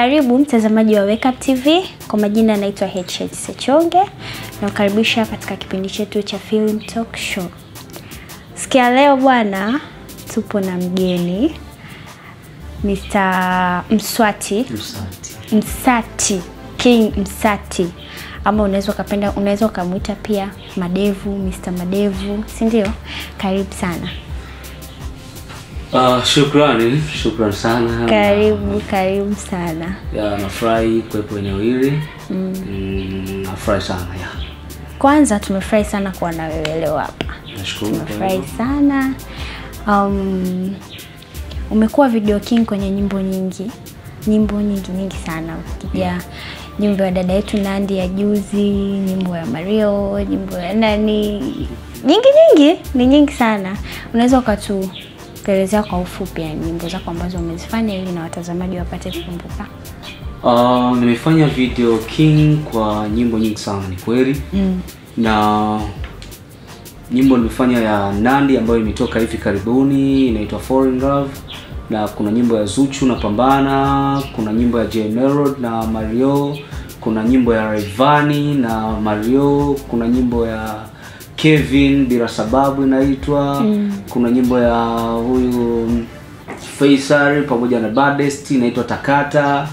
Karibu mtazamaji wa Wake Up TV, kwa majina anaitwa HH Sechonge na kukaribisha katika kipindi chetu cha Film Talk Show. Sikia leo bwana, tupo na mgeni Mr. Mswati Msati. Msati King Msati ama unaweza ukapenda unaweza ukamwita pia Madevu, Mr. Madevu, si ndio? Karibu sana. Uh, shukrani, shukrani sana. Karibu, karibu sana. Ya, nafurahi kuwepo eneo hili. Mm. nafurahi sana ya. Kwanza tumefurahi sana kuwa na wewe leo hapa. Nashukuru Tumefurahi sana. Um, umekuwa video king kwenye nyimbo nyingi, nyimbo nyingi nyingi sana, ukija yeah. nyimbo ya dada yetu Nandi ya juzi, nyimbo ya Mario, nyimbo ya nani, nyingi nyingi, ni nyingi sana. Unaweza ukatuelezea kwa ufupi ya nyimbo zako ambazo umezifanya ili na watazamaji wapate kukumbuka? Uh, nimefanya video king kwa nyimbo nyingi sana ni kweli. Mm. Na nyimbo nimefanya ya Nandi ambayo imetoka hivi karibuni inaitwa Foreign Love na kuna nyimbo ya Zuchu na Pambana, kuna nyimbo ya J Melody na Mario, kuna nyimbo ya Rayvanny na Mario, kuna nyimbo ya Kevin bila sababu inaitwa mm. kuna nyimbo ya huyu Faisal pamoja na Baddest inaitwa Takata.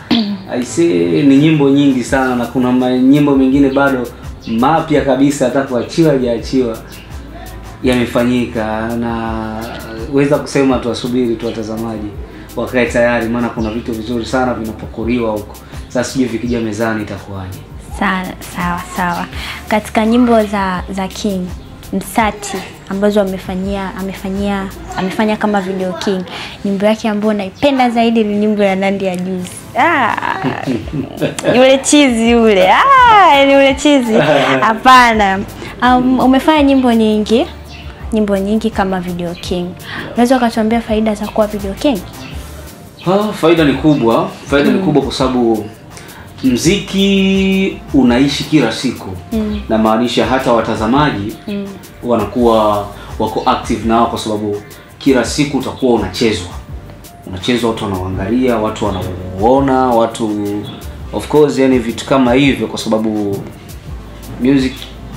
I see, ni nyimbo nyingi sana na kuna nyimbo mengine bado mapya kabisa hata kuachiwa hajaachiwa yamefanyika na weza kusema tuwasubiri tu watazamaji wakae tayari, maana kuna vitu vizuri sana vinapokuriwa huko. Sasa sijui vikija mezani itakuwaje. Sawa sawa sawa. Katika nyimbo za za King Msati ambazo amefanyia amefanyia amefanya kama video king, nyimbo yake ambayo naipenda zaidi ni nyimbo ya Nandi ya juzi. Ah, yule chizi yule, ah, ni yule chizi. Hapana. Um, umefanya nyimbo nyingi nyimbo nyingi kama video king. Unaweza ukatuambia faida za kuwa video king? Ha, faida ni kubwa, faida mm. ni kubwa kwa sababu mziki unaishi kila siku mm. na maanisha hata watazamaji mm. wanakuwa wako active nao kwa sababu kila siku utakuwa unachezwa unachezwa, watu wanauangalia, watu wanauona, watu of course, yani vitu kama hivyo, kwa sababu music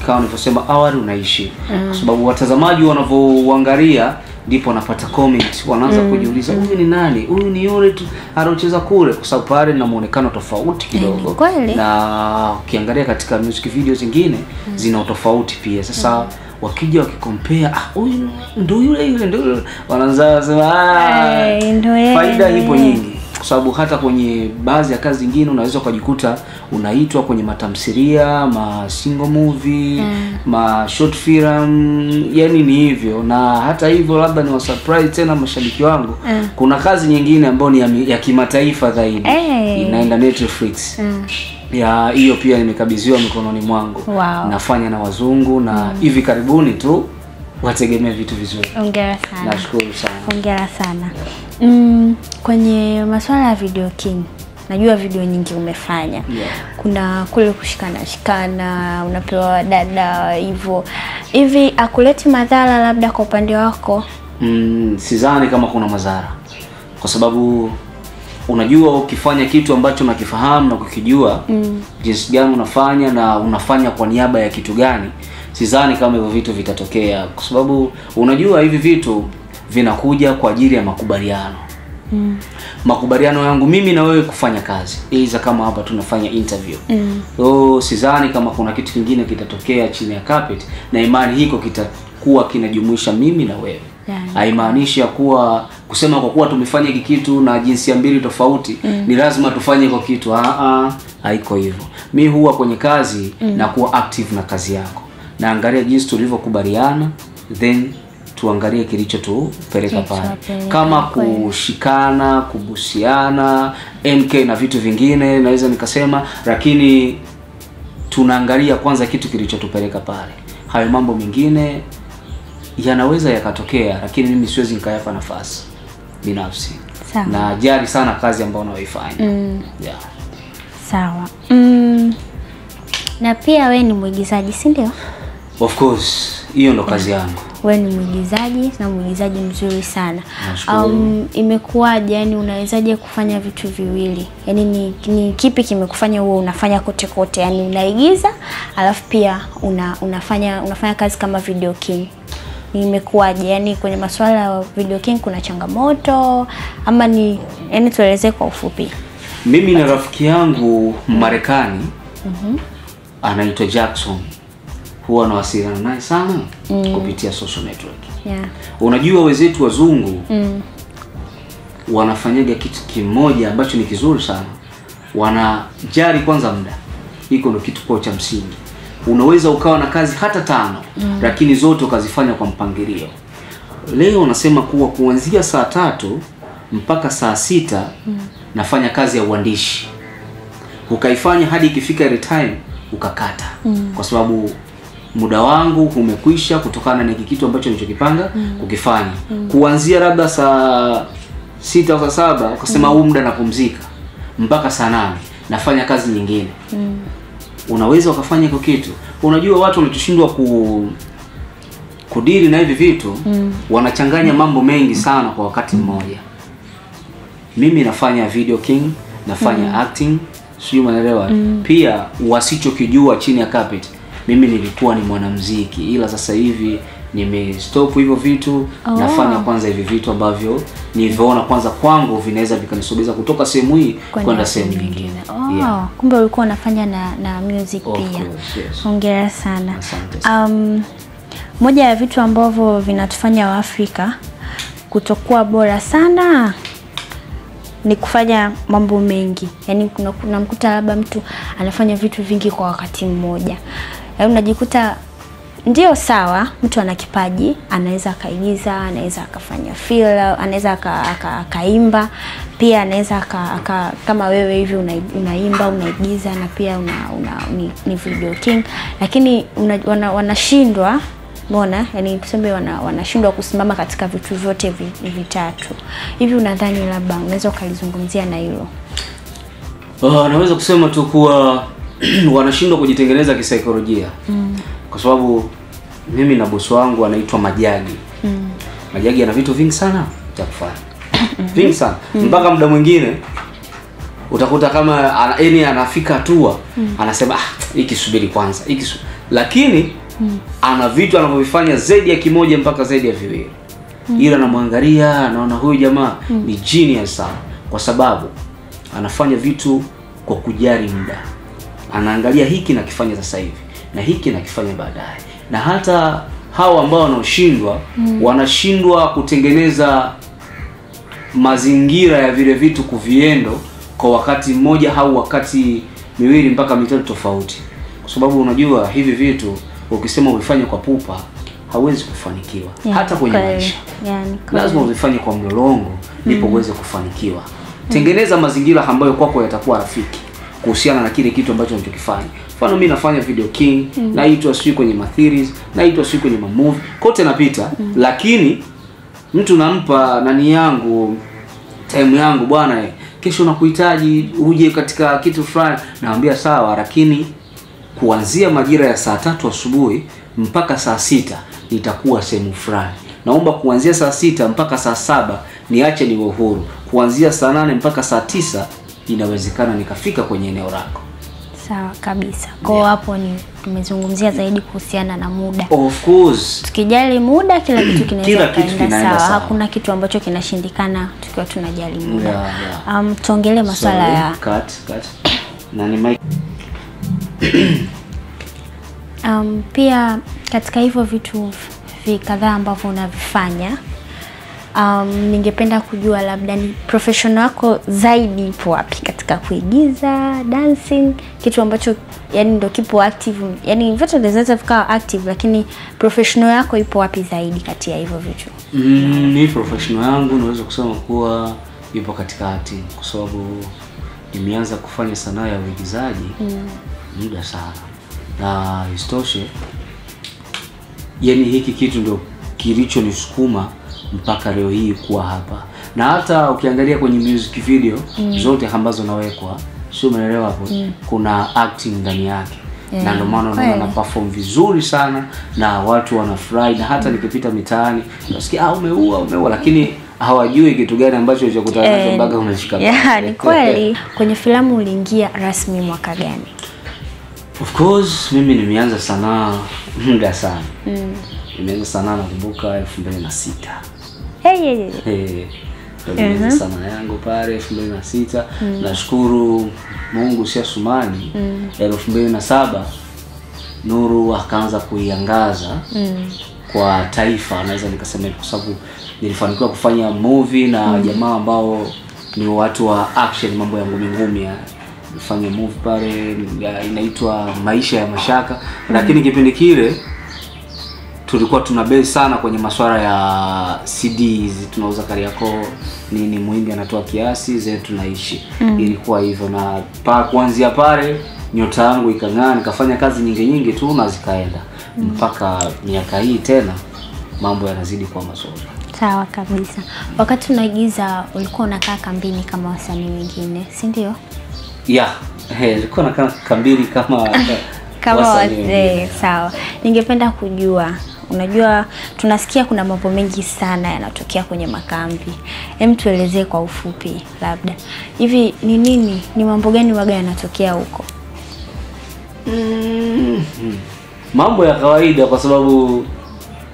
kama nilivyosema awali unaishi kwa sababu watazamaji wanavyouangalia ndipo wanapata comment, wanaanza kujiuliza huyu ni nani, huyu ni yule tu anaocheza kule, kwa sababu pale na muonekano tofauti kidogo, kweli. na ukiangalia katika music video zingine zina utofauti pia. Sasa wakija wakikompea, ah, huyu ndo yule yule ndo yule, wanaanza sema ah, Eh, faida ipo nyingi kwa sababu hata kwenye baadhi ya kazi zingine unaweza ukajikuta unaitwa kwenye matamsiria ma single movie, ma short film, yani ni hivyo. Na hata hivyo, labda ni wasurprise tena mashabiki wangu, mm. kuna kazi nyingine ambayo ni ya, ya kimataifa zaidi hey. inaenda Netflix Mm. ya hiyo pia nimekabidhiwa mikononi mwangu Wow. nafanya na wazungu na hivi karibuni tu wategemea vitu vizuri. Hongera sana. Nashukuru sana. Hongera sana. Mm, kwenye masuala ya video king, najua video nyingi umefanya. Yeah. Kuna kule kushikana shikana, unapewa dada hivyo hivi, akuleti madhara labda kwa upande wako? Mm, sidhani kama kuna madhara kwa sababu unajua ukifanya kitu ambacho unakifahamu na kukijua mm. jinsi gani unafanya na unafanya kwa niaba ya kitu gani, sidhani kama hivyo vitu vitatokea, kwa sababu unajua hivi vitu vinakuja kwa ajili ya makubaliano mm. makubaliano yangu mimi na wewe kufanya kazi iza kama hapa tunafanya interview mm. so sidhani kama kuna kitu kingine kitatokea chini ya carpet, na imani hiko kitakuwa kinajumuisha mimi na wewe haimaanishi ya kuwa kusema kwa kuwa tumefanya hiki kitu na jinsia mbili tofauti mm. ni lazima tufanye kwa kitu ah, ah, haiko hivyo. Mi huwa kwenye kazi mm. na kuwa active na kazi yako, naangalia jinsi tulivyokubaliana, then tuangalie kilichotupeleka pale, kama kushikana, kubusiana, mk na vitu vingine naweza nikasema, lakini tunaangalia kwanza kitu kilichotupeleka pale. Hayo mambo mengine yanaweza yakatokea, lakini mimi siwezi nikayapa nafasi binafsi. Na jari sana kazi ambayo unaoifanya Mm, yeah. sawa. Mm, na pia we ni mwigizaji, sindio? Of course hiyo ndo kazi yangu wewe ni mwigizaji na mwigizaji mzuri sana. Um, imekuwaje yani unawezaje kufanya vitu viwili? yani ni, ni kipi kimekufanya huo unafanya kote kote? yani unaigiza alafu pia una, unafanya unafanya kazi kama video king. Imekuwaje? yani kwenye masuala ya video king kuna changamoto ama ni yani tuelezee kwa ufupi. Mimi na rafiki yangu Marekani mm -hmm. anaitwa Jackson, huwa anawasiliana naye sana mm. kupitia social network. Yeah. Unajua wenzetu wazungu mm. wanafanyaga kitu kimoja ambacho ni kizuri sana, wanajari kwanza muda. Hiko ndo kitu kwa cha msingi. Unaweza ukawa na kazi hata tano mm. lakini zote ukazifanya kwa mpangilio. Leo nasema kuwa kuanzia saa tatu mpaka saa sita mm. nafanya kazi ya uandishi, ukaifanya hadi ikifika ile time ukakata, kwa sababu muda wangu umekwisha kutokana na kitu ambacho nilichokipanga mm. kukifanya. mm. Kuanzia labda saa sita au saa saba ukasema huu mm. muda napumzika mpaka saa nane nafanya kazi nyingine mm. unaweza ukafanya hiko kitu. Unajua watu wanachoshindwa ku kudili na hivi vitu mm. wanachanganya mambo mengi sana kwa wakati mmoja. Mimi nafanya video king, nafanya mm. acting, sijui mm. Pia wasichokijua chini ya carpet, mimi nilikuwa ni mwanamuziki, ila sasa hivi nimestop hivyo vitu Oh. nafanya kwanza hivi vitu ambavyo nilivyoona kwanza kwangu vinaweza vikanisogeza kutoka sehemu hii kwenda sehemu nyingine. Oh, Yeah. kumbe ulikuwa unafanya na, na music Of pia. Hongera yes. Sana. Asante sana. Um, moja ya vitu ambavyo vinatufanya Waafrika kutokuwa bora sana ni kufanya mambo mengi. Yaani unamkuta labda mtu anafanya vitu vingi kwa wakati mmoja. Unajikuta ndio sawa, mtu ana kipaji, anaweza akaigiza, anaweza akafanya filamu, anaweza aka- aka- akaimba, pia anaweza kama wewe hivi una, unaimba, unaigiza na pia una, una, ni, ni video king, lakini wanashindwa wana, Mbona yani tuseme wana, wanashindwa kusimama katika vitu vyote vitatu hivi. Unadhani labda unaweza ukalizungumzia na hilo? Uh, naweza kusema tu kuwa wanashindwa kujitengeneza kisaikolojia mm. kwa sababu mimi na bosi wangu anaitwa Majagi. mm. Majagi ana vitu vingi sana vya kufanya vingi sana mm. mpaka muda mwingine utakuta kama yani anafika hatua anasema ah, hiki subiri kwanza hiki lakini mm. ana vitu anavyovifanya zaidi ya kimoja mpaka zaidi ya viwili mm. ila anamwangalia anaona huyu jamaa mm. ni genius sana kwa sababu anafanya vitu kwa kujali muda anaangalia hiki nakifanya sasa hivi na hiki nakifanya baadaye na hata hao ambao wanaoshindwa mm. wanashindwa kutengeneza mazingira ya vile vitu kuviendo kwa wakati mmoja au wakati miwili mpaka mitatu tofauti, kwa sababu unajua hivi vitu ukisema uvifanye kwa pupa hauwezi kufanikiwa Yeah, hata kwenye maisha. Yeah. Lazima uzifanye kwa mlolongo ndipo mm. uweze kufanikiwa. Tengeneza mazingira ambayo kwako yatakuwa rafiki kuhusiana na kile kitu ambacho unachokifanya. Mfano mimi nafanya video king, mm. naitwa sijui kwenye ma theories, naitwa sijui kwenye ma movie, kote napita, lakini mtu nampa nani yangu time yangu bwana, eh, kesho nakuhitaji uje katika kitu fulani, naambia sawa, lakini kuanzia majira ya saa tatu asubuhi mpaka saa sita nitakuwa sehemu fulani. Naomba kuanzia saa sita mpaka saa saba niache niwe uhuru. Kuanzia saa nane mpaka saa tisa inawezekana nikafika kwenye eneo lako. Sawa kabisa. Kwa hiyo hapo ni tumezungumzia zaidi kuhusiana na muda. Of course Tukijali muda, kila kitu kinaweza kuenda kitu sawa. sawa. Hakuna kitu ambacho kinashindikana tukiwa tunajali muda. Yeah, yeah. Um, tuongelee masuala ya cut, cut. Nani mic? um, pia katika hivyo vitu vikadhaa ambavyo unavifanya um, ningependa kujua labda ni profession wako zaidi ipo wapi katika kuigiza, dancing, kitu ambacho yani ndo kipo active, yani vyote vinaweza vikawa active, lakini professional yako ipo wapi zaidi kati ya hivyo vitu? Mm, mi professional yangu naweza kusema kuwa ipo katikati, kwa sababu nimeanza kufanya sanaa ya uigizaji muda sana, na isitoshe, yani hiki kitu ndo kilichonisukuma mpaka leo hii kuwa hapa, na hata ukiangalia kwenye music video mm. zote ambazo nawekwa, sio umeelewa hapo, mm. kuna acting ndani yake. Yeah, na ndio maana unaona na perform vizuri sana na watu wanafurahi na hata mm. nikipita mitaani nasikia ah, umeua umeua lakini hawajui kitu gani ambacho cha kutana nacho Eh, mpaka umeshika. yeah, ni kweli. Kwenye filamu uliingia rasmi mwaka gani? Of course mimi nimeanza sanaa muda sana. Mm. Nimeanza sanaa nakumbuka elfu mbili na sita Hey, hey, hey. Eh, uh -huh. sanaa yangu pale elfu mbili na sita Nashukuru Mungu sia sumani mm. elfu mbili na saba Nuru akaanza kuiangaza Mm. kwa taifa, naweza nikasema kwa sababu nilifanikiwa kufanya movie na jamaa ambao ni watu wa action, mambo ya ngumi ngumi ya nilifanya movie pale inaitwa Maisha ya Mashaka, lakini kipindi kile tulikuwa tuna bei sana kwenye masuala ya CDs, tunauza Kariakoo nini, muhindi anatoa kiasi zetu tunaishi. Mm. Ilikuwa hivyo, na pa kuanzia pale nyota yangu ikang'aa, nikafanya kazi nyingi nyingi tu na zikaenda mm. mpaka miaka hii tena mambo yanazidi kuwa mazuri. Sawa kabisa. Wakati unaigiza ulikuwa unakaa kambini kama wasanii wengine, si ndio? Yeah, hey, nilikuwa nakaa kambini kama Kama wazee. Sawa. Ningependa kujua, unajua tunasikia kuna mambo mengi sana yanatokea kwenye makambi. Hem, tuelezee kwa ufupi labda. Hivi ni nini? Ni mambo gani waga yanatokea huko? Mm, mambo ya kawaida kwa sababu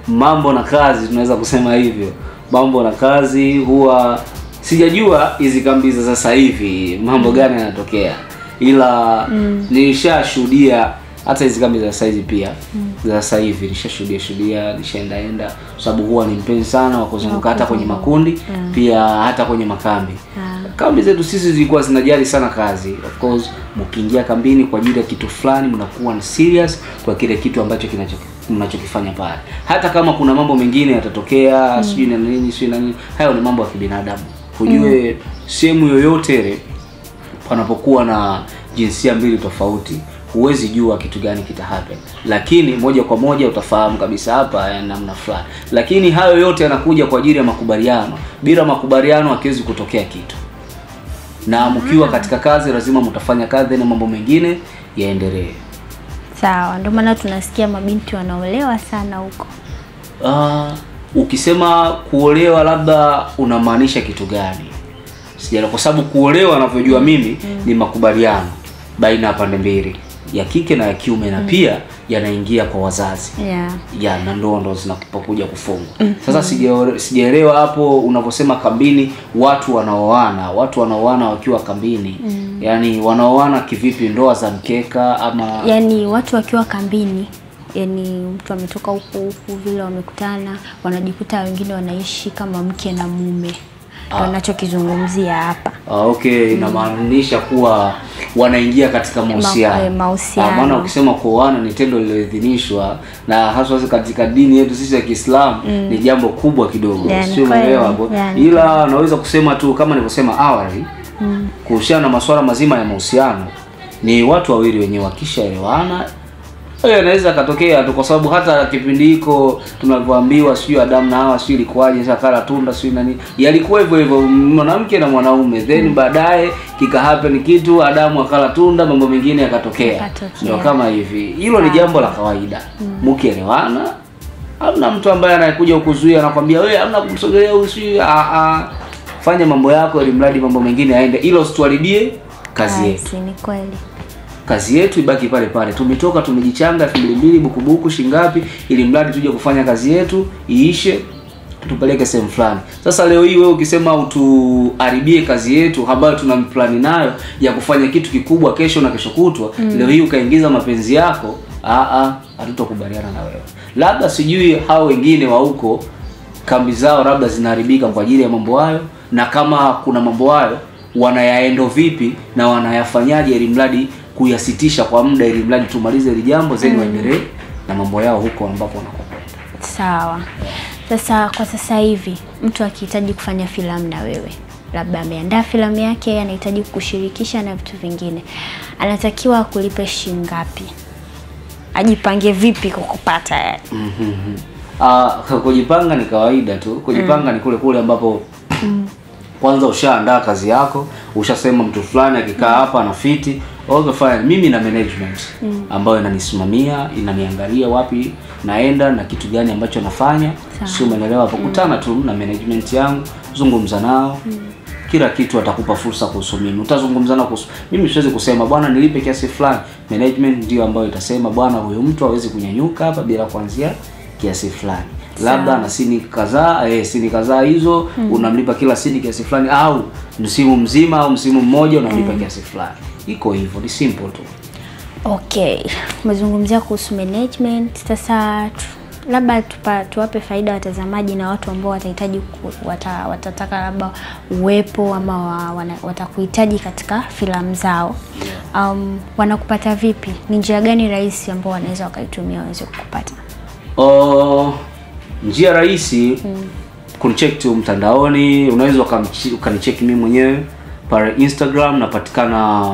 mambo na kazi tunaweza kusema hivyo mambo na kazi huwa sijajua hizi kambi za sasa hivi mambo mm. gani yanatokea ila mm. nilishashuhudia hata hizi kambi za saizi pia pia za sasa hivi nishashuhudia shuhudia nishaendaenda kwa sababu huwa ni mpenzi sana wa kuzunguka hata kwenye makundi pia hata kwenye makambi. Yeah. kambi zetu sisi zilikuwa zinajali sana kazi. Of course mkiingia kambini kwa ajili ya kitu fulani mnakuwa ni serious kwa kile kitu ambacho kinacho mnachokifanya pale. Hata kama kuna mambo mengine yatatokea mm. sijui na nini sijui na nini hayo ni mambo ya kibinadamu. Hujue sehemu yoyote ile panapokuwa na jinsia mbili tofauti huwezi jua kitu gani kita happen. Lakini moja kwa moja utafahamu kabisa hapa ya namna fulani. Lakini hayo yote yanakuja kwa ajili ya makubaliano. Bila makubaliano hakiwezi kutokea kitu. Na mkiwa katika kazi lazima mtafanya kazi na mambo mengine yaendelee. Sawa, ndio maana tunasikia mabinti wanaolewa sana huko. Ah, ukisema kuolewa labda unamaanisha kitu gani? Sijala kwa sababu kuolewa anavyojua mimi mm. ni makubaliano baina ya pande mbili ya kike na ya kiume na pia yanaingia kwa wazazi Yeah. ya na ndoa ndo zinapokuja kufungwa mm -hmm. sasa sijaelewa hapo unavyosema kambini watu wanaoana watu wanaoana wakiwa kambini mm. yaani wanaoana kivipi ndoa za mkeka ama Yaani watu wakiwa kambini, yaani mtu ametoka huku huku vile wamekutana, wanajikuta wengine wanaishi kama mke na mume. wanachokizungumzia nachokizungumzia hapa. Ah, okay inamaanisha kuwa wanaingia katika eh, mahusiano mahusiano. Ah, maana ukisema kuoana ni tendo lililoidhinishwa na haswa katika dini yetu sisi ya Kiislamu mm. ni jambo kubwa kidogo Yeah, sio umeelewa hapo Yeah, ila naweza kusema tu kama nilivyosema awali mm. kuhusiana na masuala mazima ya mahusiano ni watu wawili wenye wakishaelewana hayo inaweza katokea tu kwa sababu hata kipindi hiko tunavyoambiwa sijui Adamu na Hawa sijui ilikuwaje kala tunda sijui nani. Yalikuwa hivyo hivyo mwanamke na mwanaume. Then baadaye kika happen kitu Adamu akala tunda mambo mengine yakatokea. Ndio kama hivi. Hilo ni jambo la kawaida. Mkielewana? Hamna mtu ambaye anayekuja kukuzuia anakwambia wewe hamna kumsogelea huyu sijui a ah fanya mambo yako ili mradi mambo mengine yaende. Hilo usituharibie kazi yetu. ni kweli. Kazi yetu ibaki pale pale. Tumetoka tumejichanga elfu mbili mbili bukubuku shingapi, ili mradi tuje kufanya kazi yetu iishe, tupeleke sehemu fulani. Sasa leo hii wewe ukisema utuharibie kazi yetu ambayo tuna plani nayo ya kufanya kitu kikubwa kesho na kesho kutwa, mm. leo hii ukaingiza mapenzi yako, a a, hatutokubaliana na wewe. Labda sijui hao wengine wa huko kambi zao labda zinaharibika kwa ajili ya mambo hayo, na kama kuna mambo hayo wanayaendo vipi na wanayafanyaje ili mradi kuyasitisha kwa muda ili mradi tumalize hili jambo zeni waendelee na mambo yao huko ambapo wanakokwenda. Sawa. Sasa kwa sasa hivi mtu akihitaji kufanya filamu na wewe, labda ameandaa filamu yake, anahitaji kukushirikisha na vitu vingine, anatakiwa kulipe shilingi ngapi? Ajipange vipi kukupata yani? Mhm. Ah, kujipanga ni kawaida tu. Kujipanga mm. ni kule kule ambapo kwanza ushaandaa kazi yako, ushasema mtu fulani akikaa hapa ana fiti, Okay, fine. Mimi na management ambayo inanisimamia, inaniangalia wapi naenda na kitu gani ambacho nafanya. si umeelewa hapo? Kutana tu na management yangu, zungumza nao. Kila kitu atakupa fursa kuhusu mimi. Utazungumza nao kuhusu mimi, siwezi kusema bwana nilipe kiasi fulani. Management ndio ambayo itasema bwana, huyu mtu hawezi kunyanyuka hapa bila kuanzia kiasi fulani. Labda na sini kadhaa eh, sini kadhaa hizo mm. unamlipa kila sini kiasi fulani, au msimu mzima au msimu mmoja unamlipa kiasi fulani. Iko hivyo, ni simple tu. Okay, umezungumzia kuhusu management. Sasa labda tupa, tuwape faida watazamaji na watu ambao watahitaji wata, watataka labda uwepo ama wa, watakuhitaji katika filamu zao. Um, wanakupata vipi? Ni njia gani rahisi ambao wanaweza wakaitumia waweze kukupata? Oh, njia rahisi mm. kunicheck tu mtandaoni, unaweza ukanicheck ukanicheki mimi mwenyewe pale Instagram napatikana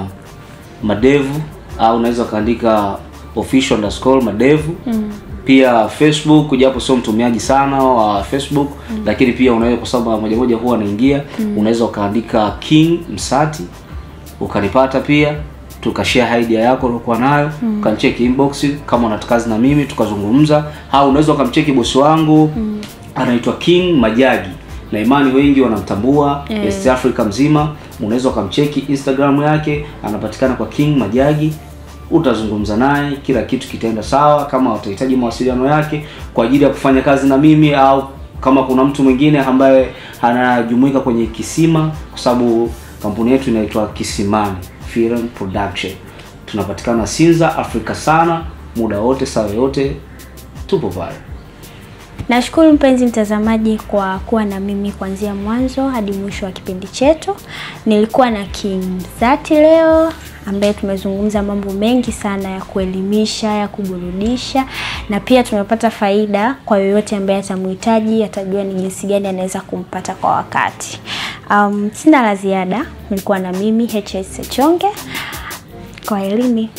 madevu au unaweza ukaandika official underscore madevu. Pia Facebook, japo sio mtumiaji sana wa Facebook mm. lakini pia unaweza kwa sababu moja moja huwa anaingia unaweza ukaandika King Msati ukanipata pia tukashare idea yako uliokuwa nayo mm. ukanicheki inbox kama unataka kazi na mimi tukazungumza au unaweza ukamcheki bosi wangu mm. anaitwa King Majagi na imani wengi wanamtambua yeah. East Africa mzima unaweza ukamcheki Instagram yake anapatikana kwa King Majagi utazungumza naye kila kitu kitaenda sawa kama utahitaji mawasiliano yake kwa ajili ya kufanya kazi na mimi au kama kuna mtu mwingine ambaye anajumuika kwenye kisima kwa sababu kampuni yetu inaitwa Kisimani Film Production tunapatikana Sinza Afrika sana muda wote saa yote tupo pale Nashukuru mpenzi mtazamaji kwa kuwa na mimi kuanzia mwanzo hadi mwisho wa kipindi chetu. Nilikuwa na King Zati leo ambaye tumezungumza mambo mengi sana ya kuelimisha, ya kuburudisha na pia tumepata faida kwa yoyote ambaye atamhitaji, atajua ni jinsi gani anaweza kumpata kwa wakati. Um, sina la ziada. Nilikuwa na mimi HS Sechonge. Kwa elimi.